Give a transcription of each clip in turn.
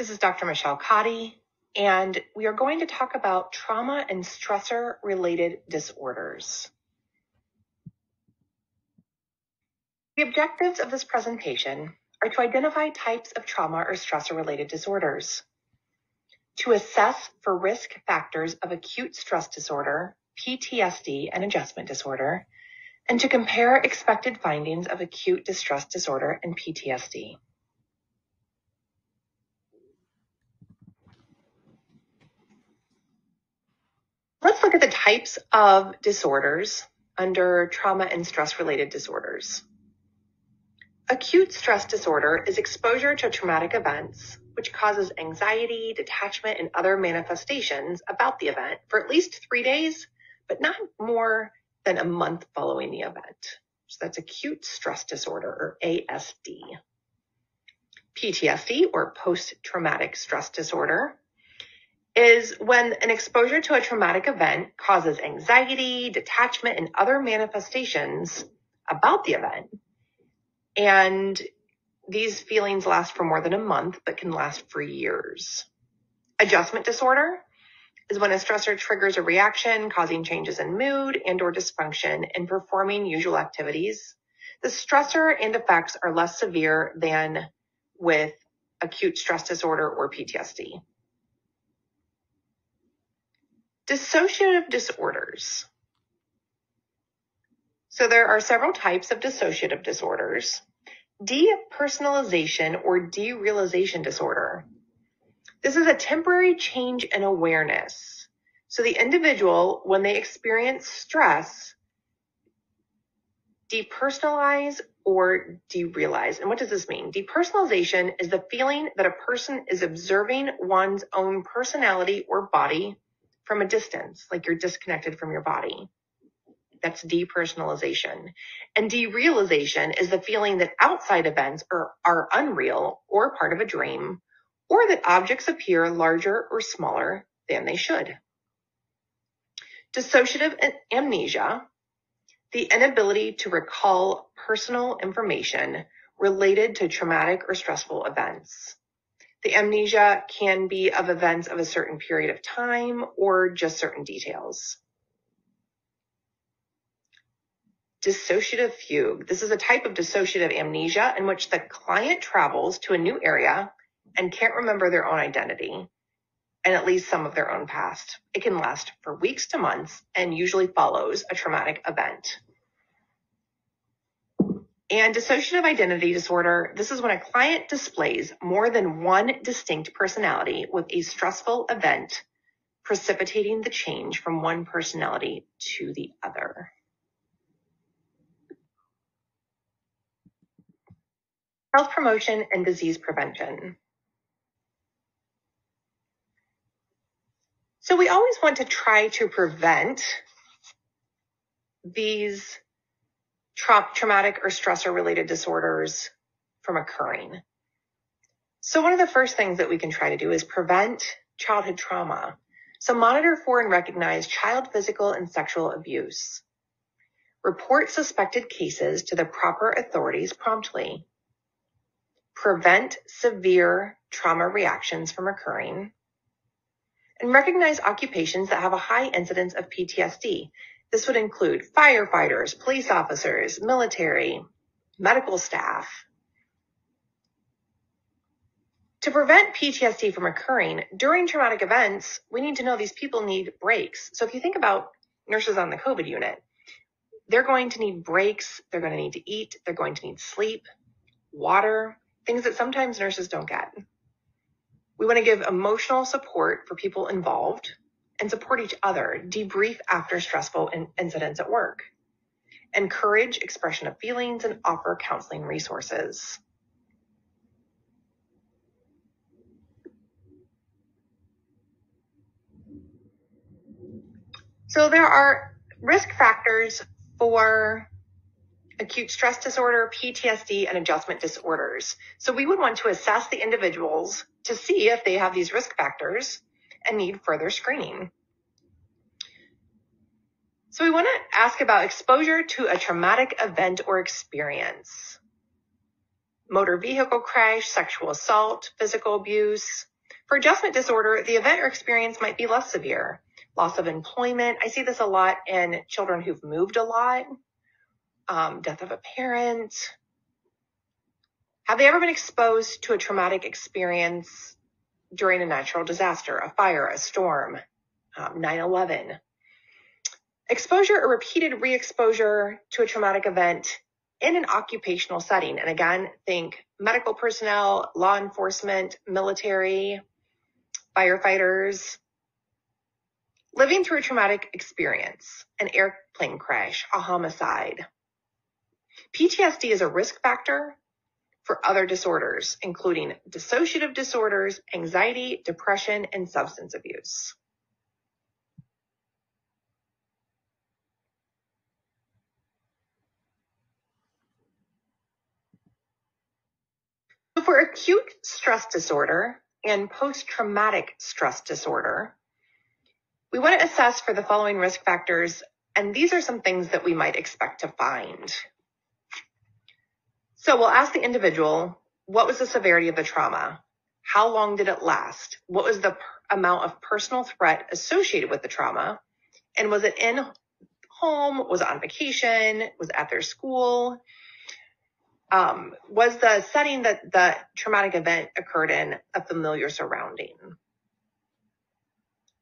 This is Dr. Michelle Kotte, and we are going to talk about trauma and stressor related disorders. The objectives of this presentation are to identify types of trauma or stressor related disorders, to assess for risk factors of acute stress disorder, PTSD, and adjustment disorder, and to compare expected findings of acute distress disorder and PTSD. Let's look at the types of disorders under trauma and stress related disorders. Acute stress disorder is exposure to traumatic events, which causes anxiety, detachment, and other manifestations about the event for at least three days, but not more than a month following the event. So that's acute stress disorder or ASD. PTSD or post traumatic stress disorder is when an exposure to a traumatic event causes anxiety, detachment, and other manifestations about the event and these feelings last for more than a month, but can last for years. Adjustment disorder is when a stressor triggers a reaction causing changes in mood and or dysfunction in performing usual activities. The stressor and effects are less severe than with acute stress disorder or PTSD. Dissociative disorders. So there are several types of dissociative disorders. Depersonalization or derealization disorder. This is a temporary change in awareness. So the individual, when they experience stress, depersonalize or derealize. And what does this mean? Depersonalization is the feeling that a person is observing one's own personality or body from a distance, like you're disconnected from your body. That's depersonalization. And derealization is the feeling that outside events are, are unreal or part of a dream, or that objects appear larger or smaller than they should. Dissociative amnesia, the inability to recall personal information related to traumatic or stressful events. The amnesia can be of events of a certain period of time or just certain details. Dissociative fugue. This is a type of dissociative amnesia in which the client travels to a new area and can't remember their own identity and at least some of their own past. It can last for weeks to months and usually follows a traumatic event. And dissociative identity disorder, this is when a client displays more than one distinct personality with a stressful event precipitating the change from one personality to the other. Health promotion and disease prevention. So we always want to try to prevent these tra- traumatic or stressor related disorders from occurring. So one of the first things that we can try to do is prevent childhood trauma. So monitor for and recognize child physical and sexual abuse. Report suspected cases to the proper authorities promptly prevent severe trauma reactions from occurring, and recognize occupations that have a high incidence of PTSD. This would include firefighters, police officers, military, medical staff. To prevent PTSD from occurring during traumatic events, we need to know these people need breaks. So if you think about nurses on the COVID unit, they're going to need breaks, they're going to need to eat, they're going to need sleep, water, things that sometimes nurses don't get. We want to give emotional support for people involved and support each other, debrief after stressful in- incidents at work, encourage expression of feelings, and offer counseling resources. So there are risk factors for acute stress disorder, PTSD, and adjustment disorders. So we would want to assess the individuals to see if they have these risk factors and need further screening. So we want to ask about exposure to a traumatic event or experience. motor vehicle crash, sexual assault, physical abuse. For adjustment disorder, the event or experience might be less severe. Loss of employment. I see this a lot in children who've moved a lot. Um, death of a parent. Have they ever been exposed to a traumatic experience during a natural disaster, a fire, a storm, um, 9-11? Exposure or repeated re-exposure to a traumatic event in an occupational setting. And again, think medical personnel, law enforcement, military, firefighters, living through a traumatic experience, an airplane crash, a homicide. PTSD is a risk factor for other disorders, including dissociative disorders, anxiety, depression, and substance abuse. For acute stress disorder and post-traumatic stress disorder, we want to assess for the following risk factors, and these are some things that we might expect to find. So we'll ask the individual, what was the severity of the trauma? How long did it last? What was the amount of personal threat associated with the trauma? And was it in home? Was it on vacation? Was it at their school? Um, was the setting that the traumatic event occurred in a familiar surrounding?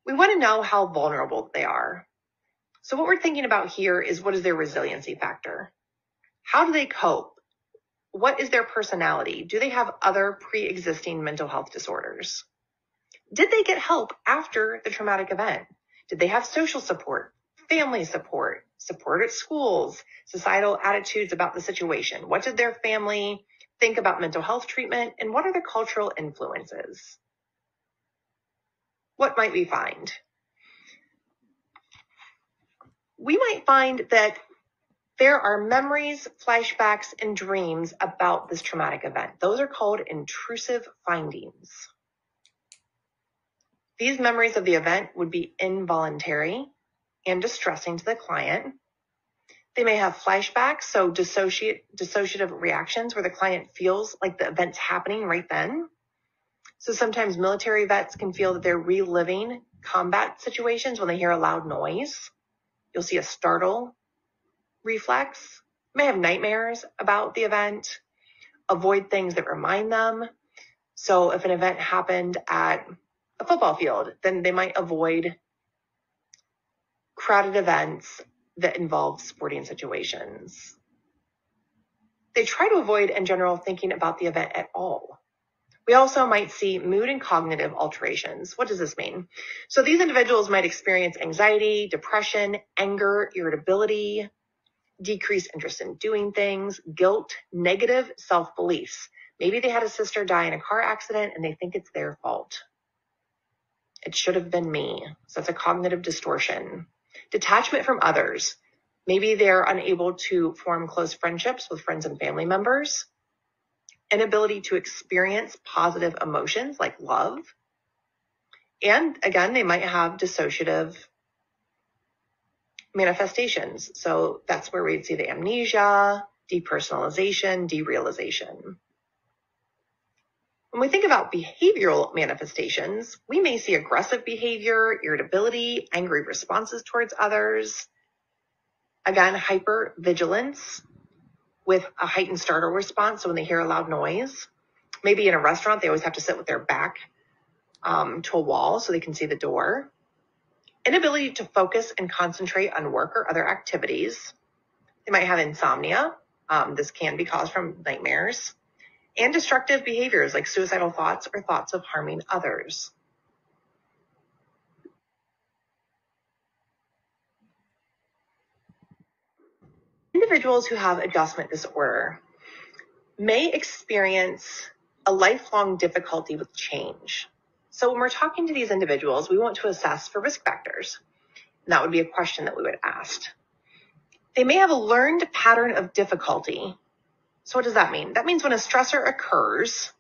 We want to know how vulnerable they are. So what we're thinking about here is what is their resiliency factor? How do they cope? What is their personality? Do they have other pre-existing mental health disorders? Did they get help after the traumatic event? Did they have social support, family support, support at schools, societal attitudes about the situation? What did their family think about mental health treatment? And what are the cultural influences? What might we find? We might find that there are memories, flashbacks, and dreams about this traumatic event. Those are called intrusive findings. These memories of the event would be involuntary and distressing to the client. They may have flashbacks, so dissociate, dissociative reactions where the client feels like the event's happening right then. So sometimes military vets can feel that they're reliving combat situations when they hear a loud noise. You'll see a startle reflex, may have nightmares about the event, avoid things that remind them. So if an event happened at a football field, then they might avoid crowded events that involve sporting situations. They try to avoid, in general, thinking about the event at all. We also might see mood and cognitive alterations. What does this mean? So these individuals might experience anxiety, depression, anger, irritability, decreased interest in doing things, guilt, negative self-beliefs. Maybe they had a sister die in a car accident and they think it's their fault. It should have been me. So that's a cognitive distortion. Detachment from others. Maybe they're unable to form close friendships with friends and family members. Inability to experience positive emotions like love. And again, they might have dissociative manifestations. So that's where we'd see the amnesia, depersonalization, derealization. When we think about behavioral manifestations, we may see aggressive behavior, irritability, angry responses towards others. Again, hypervigilance with a heightened startle response. So when they hear a loud noise, maybe in a restaurant, they always have to sit with their back um, to a wall so they can see the door. Inability to focus and concentrate on work or other activities. They might have insomnia. Um, this can be caused from nightmares and destructive behaviors like suicidal thoughts or thoughts of harming others. Individuals who have adjustment disorder may experience a lifelong difficulty with change. So when we're talking to these individuals, we want to assess for risk factors. And that would be a question that we would ask. They may have a learned pattern of difficulty so what does that mean? That means when a stressor occurs,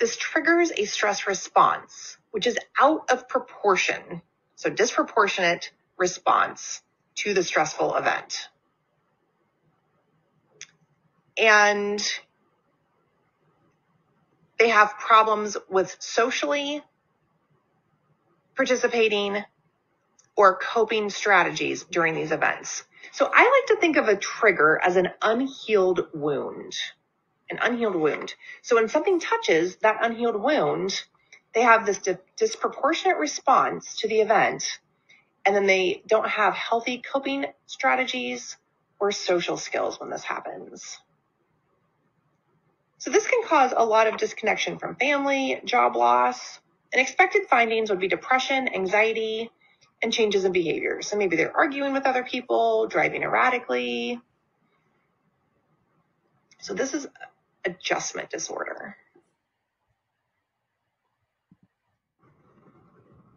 this triggers a stress response, which is out of proportion. So disproportionate response to the stressful event. And They have problems with socially participating or coping strategies during these events. So I like to think of a trigger as an unhealed wound, an unhealed wound. So when something touches that unhealed wound, they have this di- disproportionate response to the event, and then they don't have healthy coping strategies or social skills when this happens. So this can cause a lot of disconnection from family, job loss, and expected findings would be depression, anxiety, and changes in behavior. So maybe they're arguing with other people, driving erratically. So this is adjustment disorder.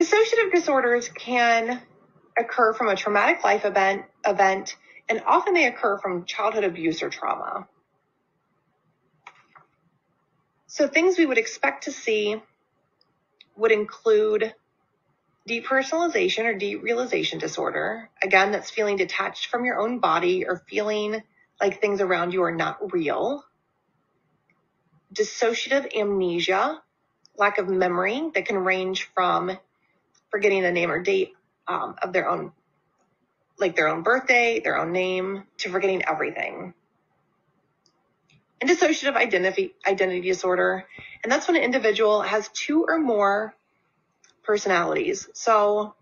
Dissociative disorders can occur from a traumatic life event, event, and often they occur from childhood abuse or trauma. So things we would expect to see would include depersonalization or derealization disorder. Again, that's feeling detached from your own body or feeling like things around you are not real. Dissociative amnesia, lack of memory that can range from forgetting the name or date um, of their own, like their own birthday, their own name, to forgetting everything. And dissociative identity, identity disorder. And that's when an individual has two or more personalities. So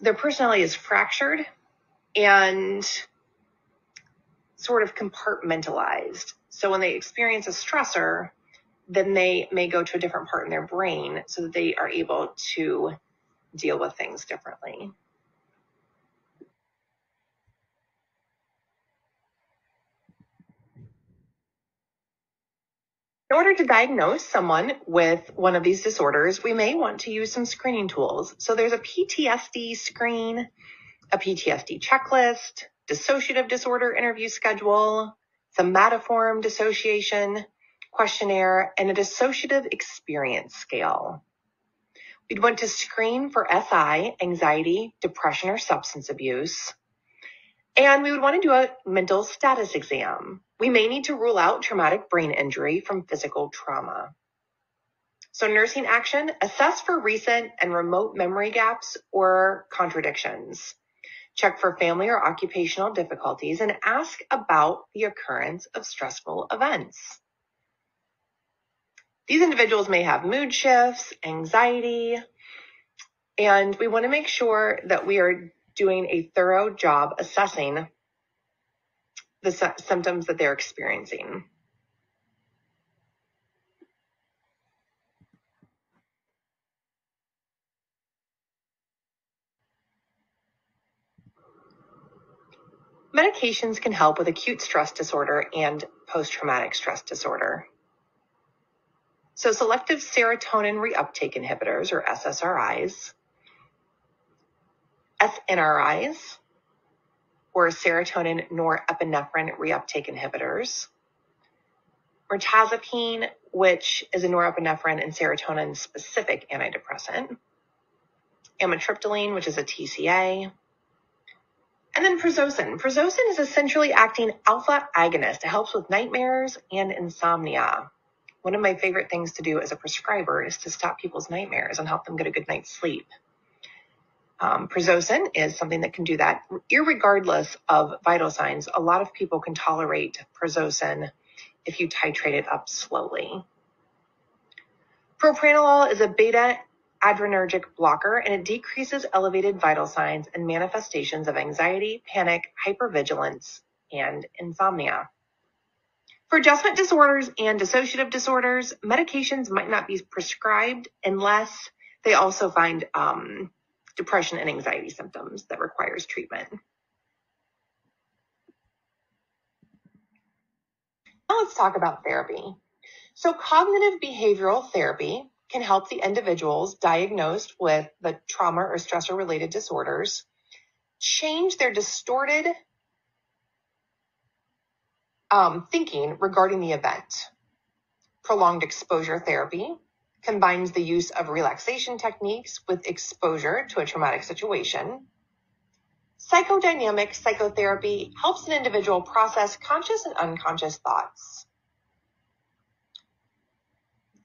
their personality is fractured and sort of compartmentalized. So when they experience a stressor, then they may go to a different part in their brain so that they are able to deal with things differently. In order to diagnose someone with one of these disorders, we may want to use some screening tools. So there's a PTSD screen, a PTSD checklist, dissociative disorder interview schedule, somatoform dissociation questionnaire, and a dissociative experience scale. We'd want to screen for SI, anxiety, depression, or substance abuse. And we would want to do a mental status exam. We may need to rule out traumatic brain injury from physical trauma. So nursing action, assess for recent and remote memory gaps or contradictions. Check for family or occupational difficulties and ask about the occurrence of stressful events. These individuals may have mood shifts, anxiety, and we want to make sure that we are doing a thorough job assessing the symptoms that they're experiencing. Medications can help with acute stress disorder and post-traumatic stress disorder. So selective serotonin reuptake inhibitors or SSRIs SNRIs, or serotonin norepinephrine reuptake inhibitors, mirtazapine, which is a norepinephrine and serotonin specific antidepressant, amitriptyline, which is a TCA, and then prazosin. Prazosin is a centrally acting alpha agonist. It helps with nightmares and insomnia. One of my favorite things to do as a prescriber is to stop people's nightmares and help them get a good night's sleep. Um, prazosin is something that can do that. Irregardless of vital signs, a lot of people can tolerate prazosin if you titrate it up slowly. Propranolol is a beta adrenergic blocker and it decreases elevated vital signs and manifestations of anxiety, panic, hypervigilance, and insomnia. For adjustment disorders and dissociative disorders, medications might not be prescribed unless they also find um, depression and anxiety symptoms that requires treatment. Now let's talk about therapy. So cognitive behavioral therapy can help the individuals diagnosed with the trauma or stressor related disorders change their distorted um, thinking regarding the event. Prolonged exposure therapy combines the use of relaxation techniques with exposure to a traumatic situation. Psychodynamic psychotherapy helps an individual process conscious and unconscious thoughts.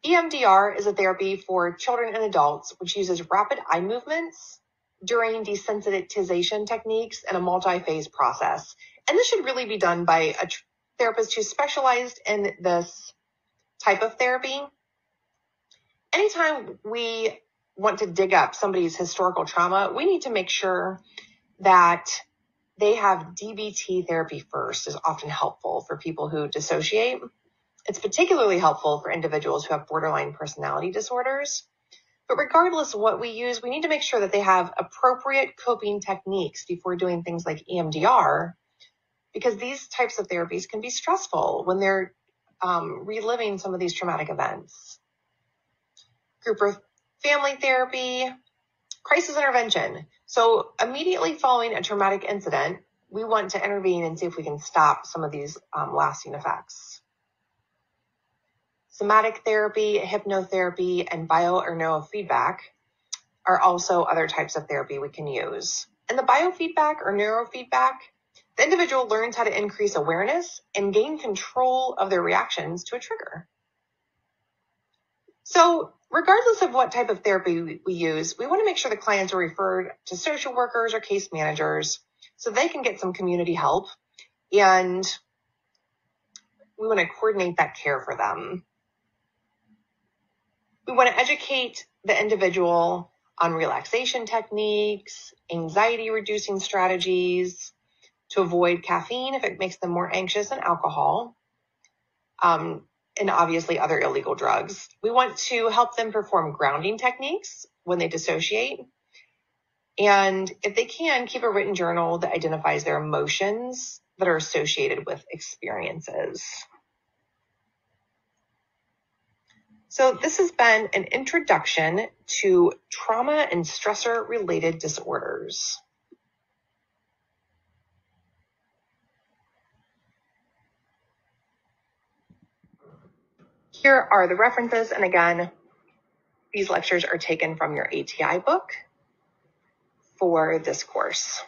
EMDR is a therapy for children and adults which uses rapid eye movements during desensitization techniques and a multi-phase process. And this should really be done by a therapist who's specialized in this type of therapy. Anytime we want to dig up somebody's historical trauma, we need to make sure that they have DBT therapy first is often helpful for people who dissociate. It's particularly helpful for individuals who have borderline personality disorders. But regardless of what we use, we need to make sure that they have appropriate coping techniques before doing things like EMDR, because these types of therapies can be stressful when they're um, reliving some of these traumatic events. Group or family therapy, crisis intervention. So immediately following a traumatic incident, we want to intervene and see if we can stop some of these um, lasting effects. Somatic therapy, hypnotherapy, and bio or neurofeedback are also other types of therapy we can use. And the biofeedback or neurofeedback, the individual learns how to increase awareness and gain control of their reactions to a trigger. So regardless of what type of therapy we use, we want to make sure the clients are referred to social workers or case managers so they can get some community help and we want to coordinate that care for them. We want to educate the individual on relaxation techniques, anxiety reducing strategies to avoid caffeine if it makes them more anxious and alcohol. Um, and obviously other illegal drugs. We want to help them perform grounding techniques when they dissociate. And if they can, keep a written journal that identifies their emotions that are associated with experiences. So this has been an introduction to trauma and stressor related disorders. Here are the references. And again, these lectures are taken from your ATI book for this course.